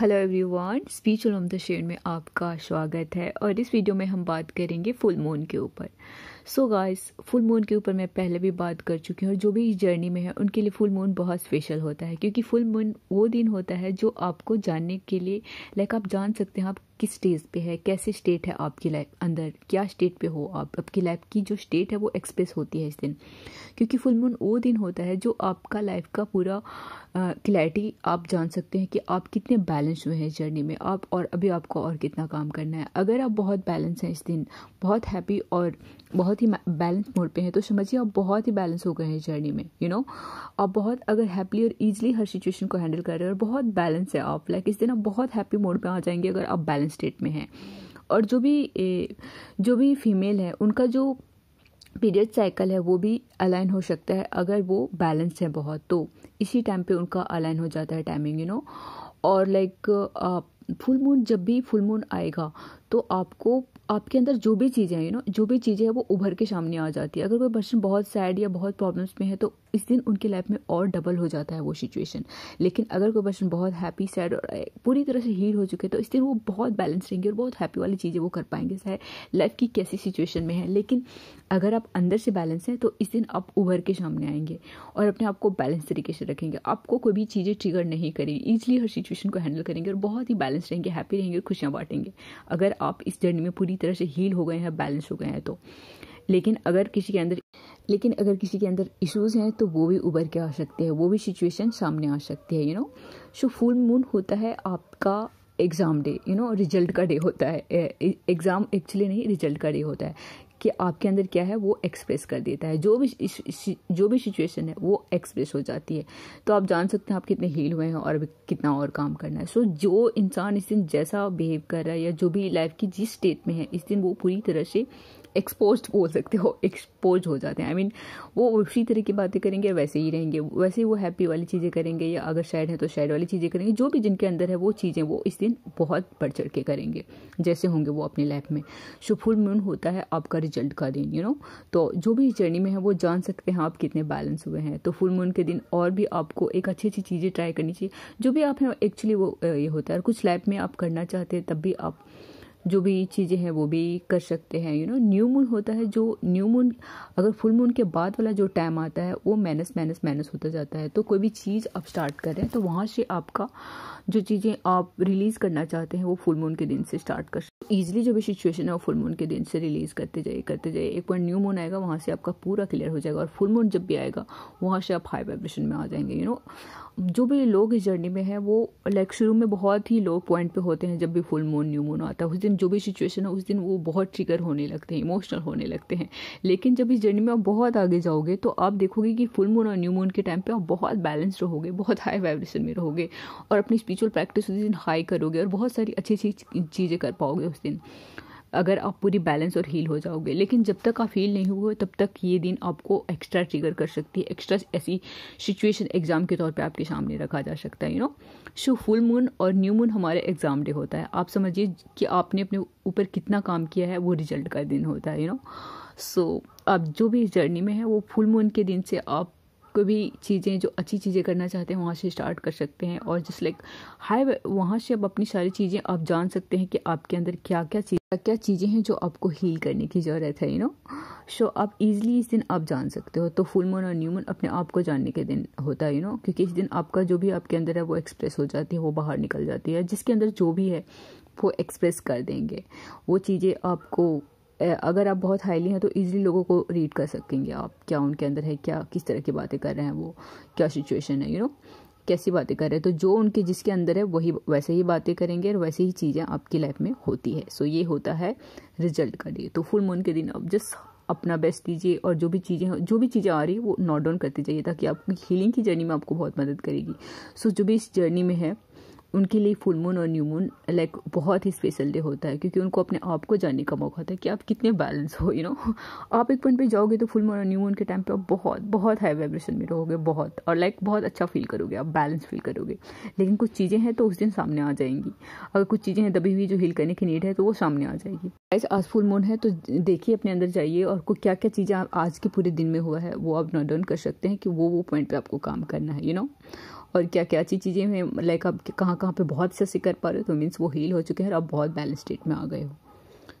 Hello everyone speech of the shed में आपका स्वागत है और इस वीडियो में हम बात करेंगे फुल मून के ऊपर। सो गाइस फुल मून के ऊपर मैं पहले भी बात कर चुकी हूँ और जो भी इस जर्नी में है, उनके लिए फुल मून बहुत स्पेशल होता है। क्योंकि फुल मून वो दिन होता है जो आपको जानने के लिए लाइक आप जान सकते हैं, आप किस स्टेज पे है, कैसे स्टेट है आपकी लाइफ अंदर, क्या स्टेट पे हो आप, आपकी लाइफ की जो स्टेट है वो एक्सप्रेस होती है इस दिन। क्योंकि फुल मून वो दिन होता है जो आपका लाइफ का पूरा क्लैरिटी आप जान सकते हैं कि आप कितने बैलेंस हुए हैं जर्नी में। आप और अभी आपको और कितना काम करना है। अगर आप बहुत बैलेंस हैं इस दिन, बहुत हैप्पी और बहुत ही बैलेंस मोड पे हैं तो समझिए आप बहुत ही बैलेंस हो गए हैं जर्नी में यू you नो know? आप बहुत अगर हैप्पीली और ईजिली हर सिचुएशन को हैंडल कर रहे हैं और बहुत बैलेंस है आप लाइक इस दिन आप बहुत हैप्पी मोड पे आ जाएँगे अगर आप बैलेंस स्टेट में है। और जो भी जो भी फीमेल है, उनका जो पीरियड साइकिल है, वो भी अलाइन हो सकता है अगर वो बैलेंस है बहुत। तो इसी टाइम पे उनका अलाइन हो जाता है टाइमिंग यू नो और लाइक फुल मून जब भी फुल मून आएगा तो आपको, आपके अंदर जो भी चीज़ें हैं यू नो जो भी चीज़ें हैं, वो उभर के सामने आ जाती है। अगर कोई पर्सन बहुत सैड या बहुत प्रॉब्लम्स में है तो इस दिन उनकी लाइफ में और डबल हो जाता है वो सिचुएशन लेकिन अगर कोई पर्सन बहुत हैप्पी सैड और पूरी तरह से हील हो चुके हैं तो इस दिन वो बहुत बैलेंस रहेंगे और बहुत हैप्पी वाली चीज़ें वो कर पाएँगे, चाहे लाइफ की कैसी सिचुएशन में है। लेकिन अगर आप अंदर से बैलेंस हैं तो इस दिन आप उभर के सामने आएँगे और अपने आप को बैलेंस तरीके से रखेंगे। आपको कोई भी चीज़ें ट्रिगर नहीं करेंगी। ईजिली हर सिचुएशन को हैंडल करेंगे और बहुत ही बैलेंस रहेंगे हैप्पी रहेंगे, खुशियाँ बांटेंगे। अगर आप इस जर्नी में पूरी तरह से हील हो गए हैं बैलेंस हो गए हैं तो। लेकिन अगर किसी के अंदर लेकिन अगर किसी के अंदर इश्यूज़ हैं तो वो भी उभर के आ सकते हैं, वो भी सिचुएशन सामने आ सकती है you know so full moon होता है आपका exam day you know result का डे होता है। एग्ज़ाम एक्चुअली नहीं रिज़ल्ट का डे होता है। कि आपके अंदर क्या है वो एक्सप्रेस कर देता है। जो भी जो भी सिचुएशन है वो एक्सप्रेस हो जाती है। तो आप जान सकते हैं आप कितने हील हुए हैं और अभी कितना और काम करना है। सो so, जो इंसान इस दिन जैसा बिहेव कर रहा है या जो भी लाइफ की जिस स्टेट में है इस दिन वो पूरी तरह से एक्सपोज बोल सकते हो एक्सपोज हो जाते हैं। आई I मीन mean, वो उसी तरह की बातें करेंगे वैसे ही रहेंगे। वैसे ही वो हैप्पी वाली चीज़ें करेंगे या अगर सैड है तो सैड वाली चीज़ें करेंगे। जो भी जिनके अंदर है वो चीज़ें वो इस दिन बहुत बढ़ चढ़ के करेंगे। जैसे होंगे वो अपनी लाइफ में। सो फुल मून होता है आपका रिज़ल्ट का दिन यू नो तो जो भी जर्नी में है, वो जान सकते हैं आप कितने बैलेंस हुए हैं। तो फुल मून के दिन और भी आपको एक अच्छी अच्छी चीज़ें ट्राई करनी चाहिए। जो भी आप हैं एक्चुअली वो ये होता है। और कुछ लाइफ में आप करना चाहते हैं, तब भी आप जो भी चीज़ें हैं, वो भी कर सकते हैं यू नो न्यू मून होता है जो न्यू मून अगर फुल मून के बाद वाला जो टाइम आता है, वो माइनस माइनस माइनस होता जाता है। तो कोई भी चीज़ आप स्टार्ट कर तो वहाँ से आपका जो चीज़ें आप रिलीज़ करना चाहते हैं, वो फुल मून के दिन से स्टार्ट कर ईजिली जो भी सिचुएशन है वो फुल मून के दिन से रिलीज़ करते जाइए करते जाइए। एक बार न्यू मून आएगा, वहाँ से आपका पूरा क्लियर हो जाएगा और फुल मून जब भी आएगा, वहाँ से आप हाई वाइब्रेशन में आ जाएँगे यू नो जो भी लोग इस जर्नी में हैं, वो लाइक शुरू में बहुत ही लो पॉइंट पे होते हैं जब भी फुल मून न्यू मून आता है। उस दिन जो भी सिचुएशन है, उस दिन वो बहुत ट्रिगर होने लगते हैं इमोशनल होने लगते हैं। लेकिन जब इस जर्नी में आप बहुत आगे जाओगे तो आप देखोगे कि फुल मून और न्यू मून के टाइम पर आप बहुत बैलेंस रहोगे, बहुत हाई वाइब्रेशन में रहोगे और अपनी स्पिरिचुअल प्रैक्टिस उस दिन हाई करोगे और बहुत सारी अच्छी अच्छी चीज़ें कर पाओगे दिन। अगर आप पूरी बैलेंस और हील हो जाओगे। लेकिन जब तक आप हील नहीं हुए, तब तक ये दिन आपको एक्स्ट्रा ट्रिगर कर सकती है। एक्स्ट्रा ऐसी सिचुएशन एग्ज़ाम के तौर पे आपके सामने रखा जा सकता है you know so full moon और न्यू मून हमारे एग्ज़ाम डे होता है। आप समझिए कि आपने अपने ऊपर कितना काम किया है, वो रिज़ल्ट का दिन होता है यू नो सो आप जो भी इस जर्नी में है, वो फुल मून के दिन से आप कोई भी चीज़ें, जो अच्छी चीज़ें करना चाहते हैं, वहाँ से स्टार्ट कर सकते हैं। और जस्ट लाइक हाई वहाँ से अब अपनी सारी चीज़ें आप जान सकते हैं कि आपके अंदर क्या क्या चीज़ क्या क्या चीज़ें हैं जो आपको हील करने की ज़रूरत है यू नो सो आप इजीली इस दिन आप जान सकते हो। तो फुल मून और न्यू मून अपने आप को जानने के दिन होता है यू नो क्योंकि इस दिन आपका जो भी आपके अंदर है, वो एक्सप्रेस हो जाती है, वो बाहर निकल जाती है। जिसके अंदर जो भी है, वो एक्सप्रेस कर देंगे। वो चीज़ें आपको अगर आप बहुत हाईली हैं तो ईज़िली लोगों को रीड कर सकेंगे आप क्या उनके अंदर है क्या किस तरह की बातें कर रहे हैं वो क्या सिचुएशन है यू you नो know? कैसी बातें कर रहे हैं। तो जो उनके जिसके अंदर है वही वैसे ही बातें करेंगे और वैसे ही चीज़ें आपकी लाइफ में होती है। सो so, ये होता है रिज़ल्ट का डे तो फुल मून के दिन आप जस्ट अपना बेस्ट दीजिए और जो भी चीज़ें जो भी चीज़ें आ रही है वो नोट डाउन करती जाइए ताकि आपकी हीलिंग की जर्नी में आपको बहुत मदद करेगी। सो so, जो भी इस जर्नी में है उनके लिए फुल मून और न्यू मून लाइक बहुत ही स्पेशल डे होता है, क्योंकि उनको अपने आप को जानने का मौका होता है कि आप कितने बैलेंस हो यू you नो know? आप एक पॉइंट पे जाओगे तो फुल मून और न्यू मून के टाइम पे आप बहुत बहुत हाई वाइब्रेशन में रहोगे, बहुत, और लाइक बहुत अच्छा फील करोगे, आप बैलेंस फील करोगे। लेकिन कुछ चीज़ें हैं तो उस दिन सामने आ जाएँगी। अगर कुछ चीज़ें हैं दबी हुई जो हील करने की नीड है तो वो सामने आ जाएगी। आज फुल मून है तो देखिए अपने अंदर जाइए और क्या क्या चीज़ें आज के पूरे दिन में हुआ है, वो आप नोट डाउन कर सकते हैं कि वो वो पॉइंट पर आपको काम करना है यू नो और क्या क्या अच्छी चीज़ें हैं लाइक आप कहाँ कहाँ पे बहुत से से कर पा रहे हो तो मीन्स वो हील हो चुके हैं और अब बहुत बैलेंस स्टेट में आ गए हो।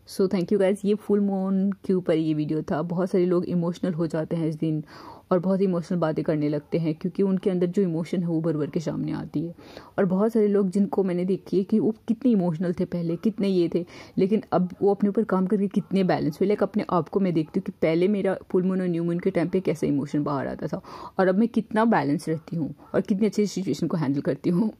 सो थैंक यू गाइज़ ये फुल मून के ऊपर ये वीडियो था। बहुत सारे लोग इमोशनल हो जाते हैं इस दिन। और बहुत इमोशनल बातें करने लगते हैं, क्योंकि उनके अंदर जो इमोशन है वो भर भर के सामने आती है। और बहुत सारे लोग जिनको मैंने देखी है कि वो कितने इमोशनल थे पहले, कितने ये थे, लेकिन अब वो अपने ऊपर काम करके कितने बैलेंस हुए। लाइक अपने आप को मैं देखती हूँ कि पहले मेरा फुल मून और न्यू मून के टाइम पर कैसा इमोशन बाहर आता था, और अब मैं कितना बैलेंस रहती हूँ और कितनी अच्छी सिचुएशन को हैंडल करती हूँ।